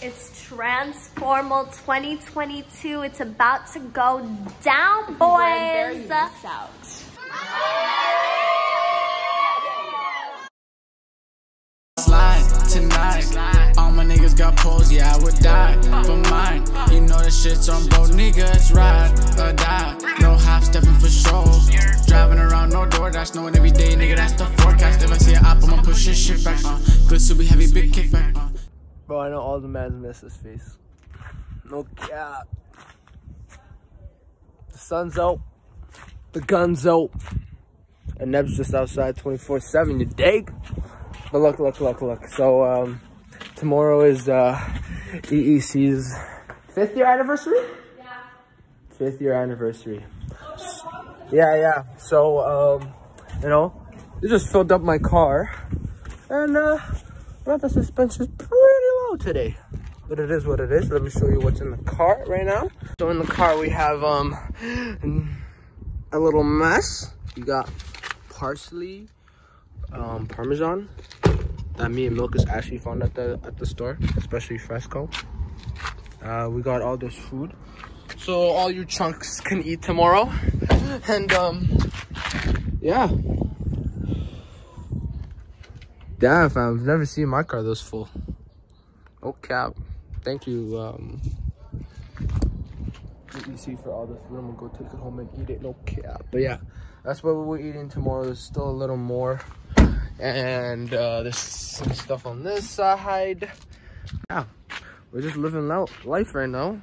It's Transformal 2022. It's about to go down, boys. Slide tonight. All my niggas got poles, yeah, I would die for mine. You know the shit's on bro, niggas ride or die. No half stepping for sure. Driving around, no door dash, knowing every day, nigga, that's the forecast. If I see an op, I'ma push this shit back. Uh, good super heavy, big kickback. Uh. Bro, I know all the mans miss this face. No cap. The sun's out. The gun's out. And Neb's just outside 24-7, you dig? But look, look, look, look. So, um, tomorrow is, uh, EEC's fifth year anniversary? Yeah. Fifth year anniversary. Yeah, yeah. So, um, you know, they just filled up my car. And, uh, but the suspension's pretty today. But it is what it is. Let me show you what's in the car right now. So in the car we have um a little mess. You got parsley, um, parmesan that me and Milk is actually found at the at the store, especially FreshCo. Uh, we got all this food, so all you chunks can eat tomorrow. And um, yeah. Damn, fam, I've never seen my car this full. Cap. Thank you, um, see for all this. I'm gonna go take it home and eat it. No cap. But yeah, that's what we're eating tomorrow. There's still a little more. And uh, there's some stuff on this side. Yeah, we're just living out life right now.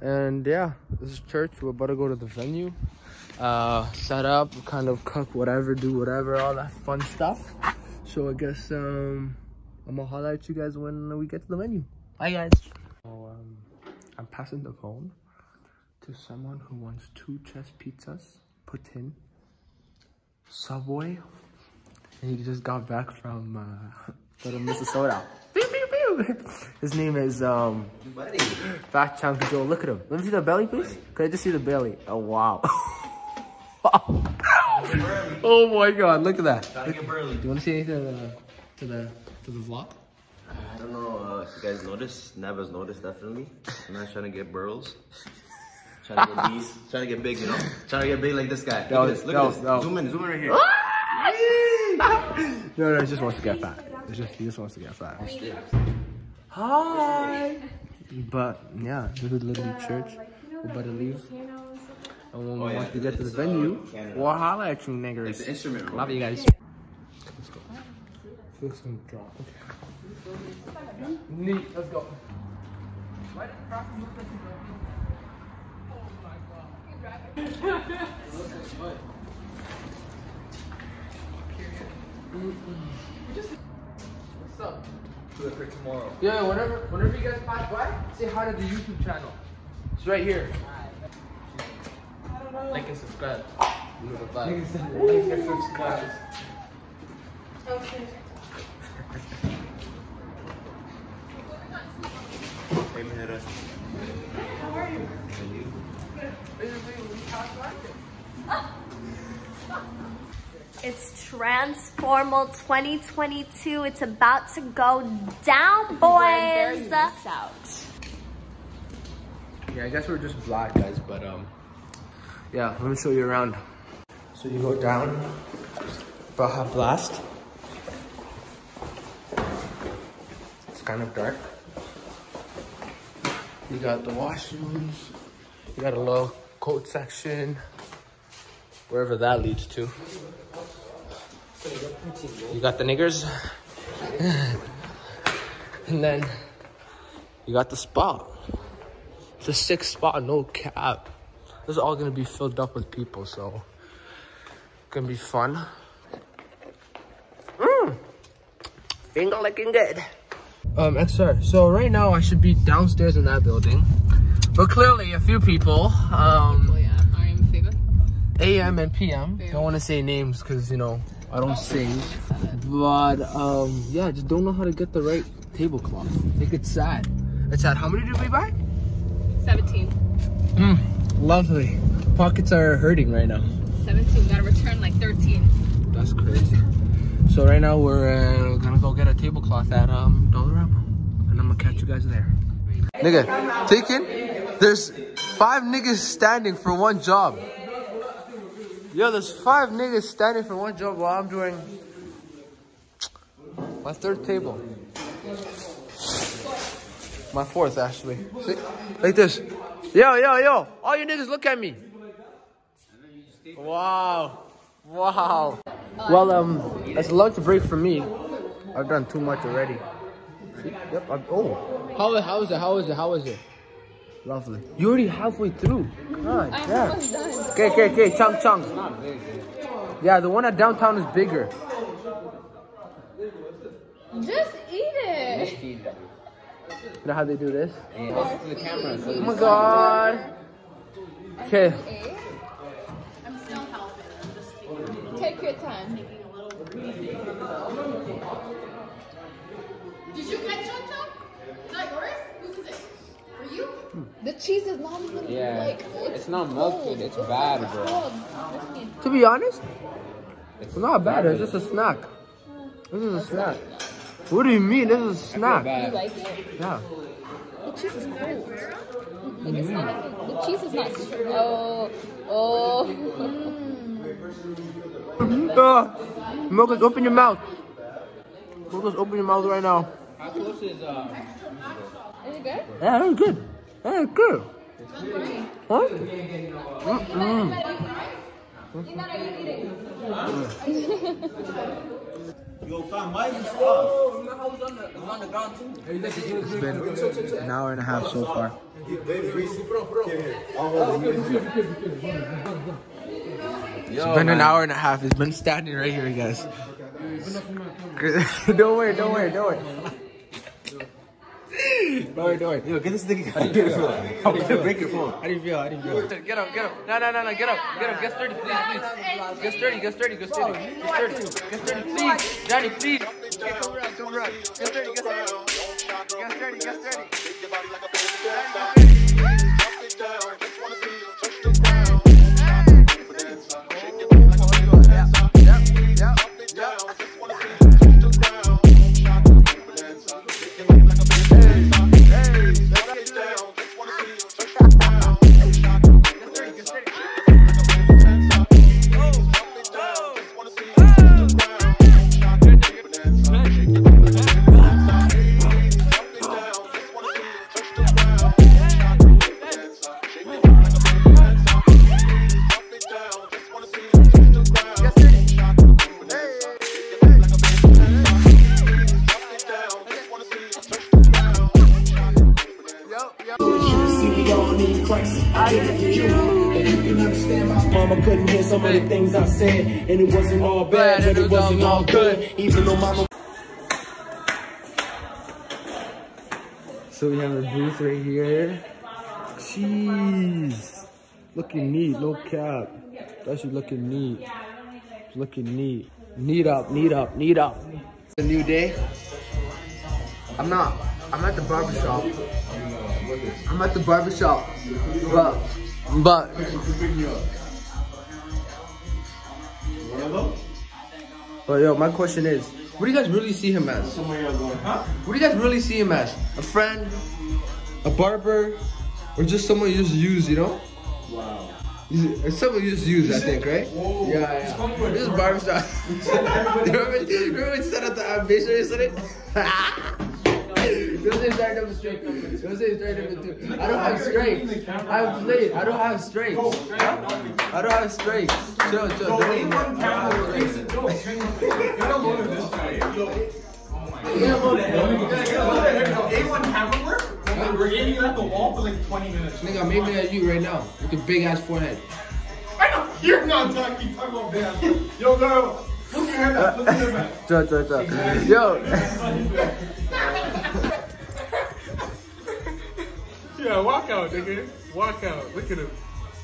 And yeah, this is church. We're about to go to the venue. Uh, set up, kind of cook whatever, do whatever, all that fun stuff. So I guess um, I'm gonna holler at you guys when we get to the menu. Bye guys. So, um, I'm passing the phone to someone who wants two chest pizzas put in Subway. And he just got back from uh, little Minnesota. His name is um, Buddy. Fat Chunk Joe. Look at him. Let me see the belly, please. Can I just see the belly? Oh wow. oh my god, look at that. Burly. Do you want to see anything to the to the to the vlog? I don't know uh, if you guys noticed. Neva's noticed, definitely. I'm not trying to get burls. Trying to get these. Trying to get big, you know? Trying to get big like this guy. Look No, at this. Look no, at this. no. Zoom in. Zoom in right here. No, no, he just wants to get fat. It's just, he just wants to get fat. Hi. But yeah, this is literally church. We're about to leave. And when Oh, yeah, once we get to the uh, venue, Canada. we'll holla at you It's niggers. the instrument. Love you guys. Let's go. Drop. Okay. Neat. Let's go. Why did Croc look like he's? Oh my god. What's up? Do it for tomorrow. Yeah, whenever whenever you guys pass by, say hi to the YouTube channel. It's right here. Like and subscribe. Like and subscribe. Hey, It's Transformal 2022. It's about to go down, boys. Yeah, I guess we're just black guys, but um, yeah, let me show you around. So you go down Baja Blast. It's kind of dark. You got the washrooms. You got a little coat section. Wherever that leads to. You got the niggers. and then you got the spot. The sixth spot, no cap. This is all gonna be filled up with people, so gonna be fun. Mmm, finger looking good. Um, XR. So right now I should be downstairs in that building, but clearly a few people, um, Oh yeah, I am favor. AM and PM. Don't want to say names because you know I don't sing, but um, yeah, just don't know how to get the right tablecloth. I think it's sad. It's sad. How many did we buy? 17. Mm, lovely. Pockets are hurting right now. 17. Gotta return like 13. That's crazy. So right now we're uh, gonna go get a tablecloth at um Dollarama, and and I'm gonna catch you guys there. Nigga, taken. There's five niggas standing for one job. Yo, there's five niggas standing for one job while I'm doing my third table. My fourth, actually. See? Like this. Yo, yo, yo. All you niggas look at me. Wow. Wow. Well, um, it's a lunch break for me. I've done too much already. See? Yep. I'm, oh. How, how is it? How is it? How is it? Lovely. You're already halfway through. God, yeah. Okay, okay, okay. Chunk, chunk. Yeah, the one at downtown is bigger. Just eat it. You know how they do this? to the camera. So Oh my god. Okay. I'm still helping. Take your time. Did you get Chum Chum? Is that yours? Whose is it? For you? The cheese is not even Yeah. like It's not melted, it's bad, bro. cold. To be honest, it's not bad. It's just a snack. This is a snack. What do you mean? This is a snack. You Bad. like it? Yeah. The cheese is cold. Like it's not even, the cheese is not. Oh, oh. Mm. Uh, Marcus, open your mouth. Marcus, open your mouth right now. How close is uh? Is it good? Yeah, that's good. That's good. Huh? Mm-mm. It's been an hour and a half so far. It's been an hour and a half. It's been standing right here, guys. don't worry, don't worry, don't worry. Don't worry. Yo, get this thing. How do you feel? I'm gonna break your phone. How do you feel? How do you feel? Get up, get up. No, no, no, no, get up. Get up. Get sturdy, please, please. Get sturdy, get sturdy, get sturdy. Get sturdy, get sturdy, please. Johnny, please. Get come around, come around. Get sturdy, get sturdy. Get sturdy, get sturdy. And it wasn't all bad, but it wasn't all good. Even though mama So we have a booth right here. Jeez. Looking neat, no cap. That's actually looking neat. Looking neat. Neat up, neat up, neat up. It's a new day. I'm not, I'm at the barber shop. I'm at the barber shop. But, but. But yo, my question is, what do you guys really see him as? What do you guys really see him as? A friend? A barber? Or just someone you just use, you know? Wow. It's someone you just use, I think, right? Yeah, yeah. This is barbershop. remember, remember when you said at the ambition you said it? Don't say straight number straight. Don't say straight number two. I don't have straights. I have played. I don't have straights. I don't have straights. Chill, chill. Don't leave oh one camera. We're getting you at the wall for like 20 minutes. Nigga, I'm aiming at you right now with a big ass forehead. I know you're not talking. Talking about that. Yo, girl, put your hand up. Put your hand back. Yo. Yeah, walk out, nigga. Walk out. Look at him.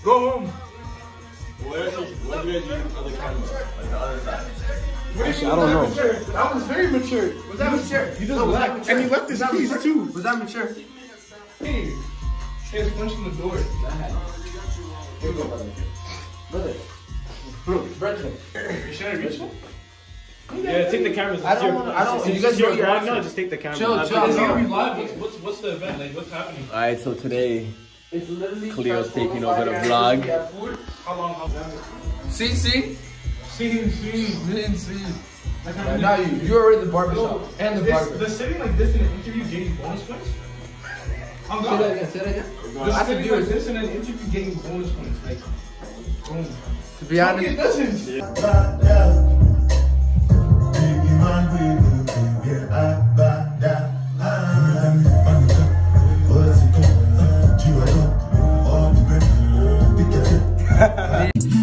Go home. Where's the, where's the other camera? Like the other side. Actually, I don't know. That was very mature. Was that mature? He just left. And he left his keys too. Was that mature? Hey, he has punched in the door. Brother. You should I reach him? Yeah, take the cameras. I don't wanna- I don't- you guys your know your vlog now. Just take the camera. Chill, chill. because No. we live. What's, what's what's the event? Like what's happening? Alright, so today It's literally Cleo's taking over the vlog. and got food. How long? How long? See, see? Scene, scene. See, see. Like, now you, you're already the barbershop and the this, barber. the sitting like this in an interview getting bonus points. I'm Say that again, say that again. The I have to sitting like it. this in an interview getting bonus points. Like, boom. To be honest, It doesn't.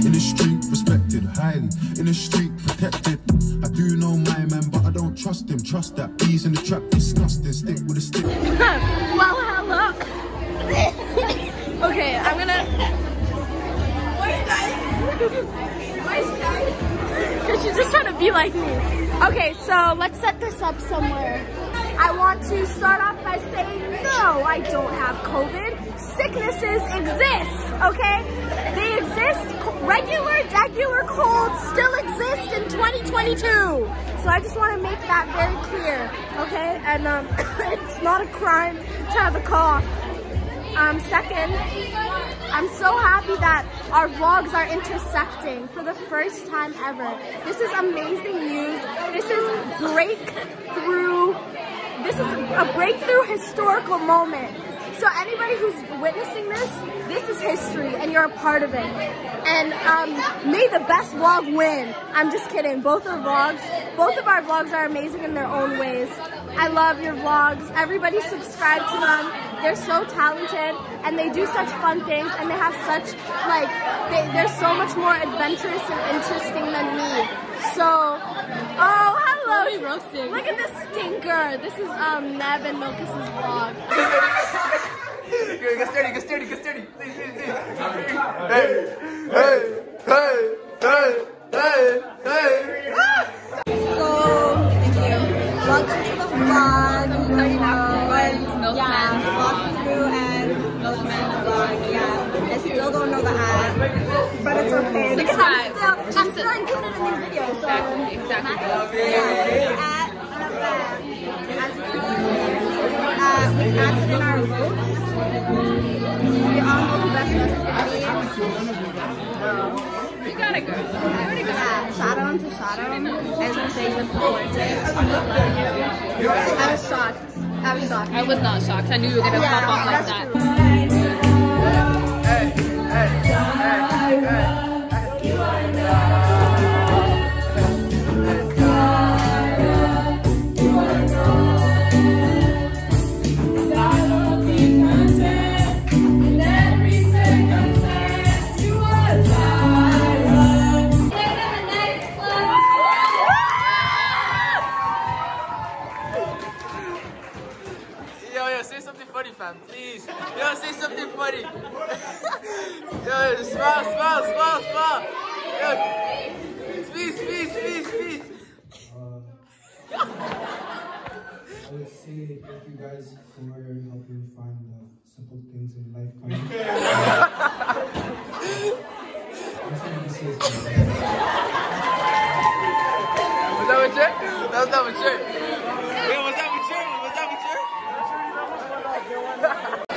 In the street, respected highly. In the street, protected. I do know my man, but I don't trust him. Trust that bees in the trap, disgusting. Stick with a stick. well, hello. okay, I'm gonna. Because she's just trying to be like me. Okay, so let's set this up somewhere. I want to start off by saying no, I don't have COVID. Sicknesses exist, okay? They exist. Regular, regular colds still exist in 2022. So I just want to make that very clear, okay? And um, it's not a crime to have a cough. Um, second, I'm so happy that our vlogs are intersecting for the first time ever. This is amazing news. This is breakthrough. This is a breakthrough historical moment. So anybody who's witnessing this, this is history and you're a part of it. And um, may the best vlog win. I'm just kidding. Both our vlogs, both of our vlogs are amazing in their own ways. I love your vlogs. Everybody subscribe to them. They're so talented and they do such fun things and they have such like they, they're so much more adventurous and interesting than me. So, oh hello, roasting. Look at this stinker. This is um Neb and Milkus's vlog. get sturdy, get sturdy, get sturdy. Please, please, please. Hey, hey, hey, hey, hey, hey. But it's okay because I'm still, I'm still included in these videos. So, Exactly, exactly. yeah, at Nevada, as you can see, uh, we casted in our votes. We all know who best dressed is gonna be. You gotta go. I already got Yeah, shout out to shout out. I was gonna say you're gorgeous. I was shocked. I was shocked. I was not shocked. I knew you were gonna Yeah, pop off like that. true. Hey, hey, hey, funny. yo, smile, smile, smile, smile. Yo, please, please, please, please. I would say thank you guys for helping find the simple things in life. That's what this is. Was that mature? That was not mature. Yo, was that mature? Was that?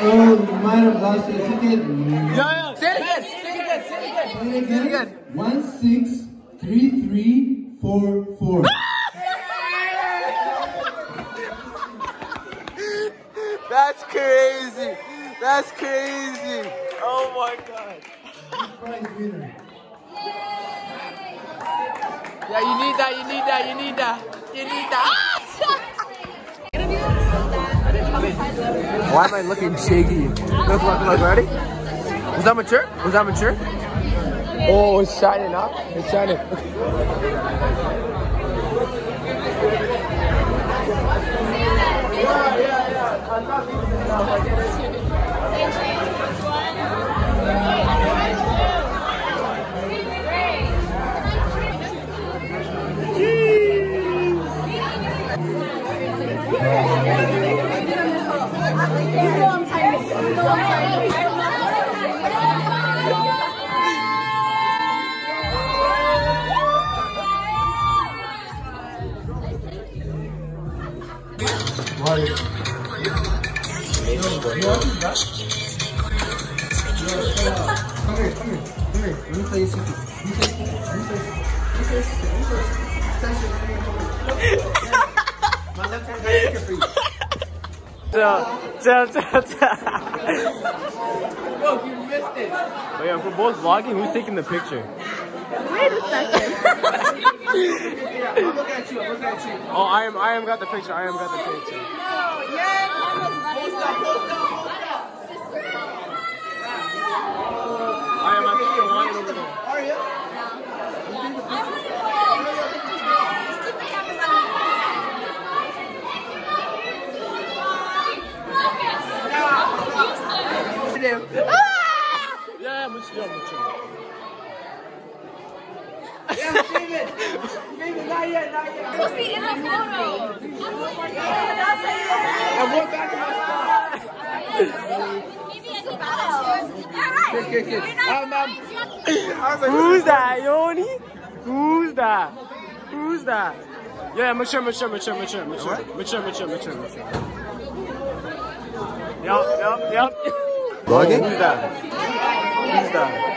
Oh, you might have lost your ticket. Yo, yo, say it again, say it again, say it again. Say it again. again. One six three three four four. That's crazy. That's crazy. Oh my god. Yeah, you need that, you need that, you need that. You need that. Why am I looking shaky? Look, look, look, ready? Was that mature? Was that mature? Oh, it's shining up. It's shining. My left hand got for you. Look, missed it. Oh yeah, if we're both vlogging, who's taking the picture? Wait a second. I'm looking at you. I'm looking at you. Oh, I am, I am got the picture. I am got the picture. I am, I think you're lying over there. Are you? Yeah, I'm chill, I'm chill. Yeah, David. David, not yet, not yet. Supposed to be in the photo. I went back to my spot. Good, good, good. Um, um, Who's that, Yoni? Who's that? Who's that? Yeah, mature, mature, mature, mature, mature, mature, mature, mature, mature. Yup, yup, yup. Dog? Unidade. Unidade.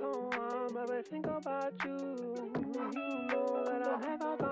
No, I'm ever think about you. You know that I'll never go.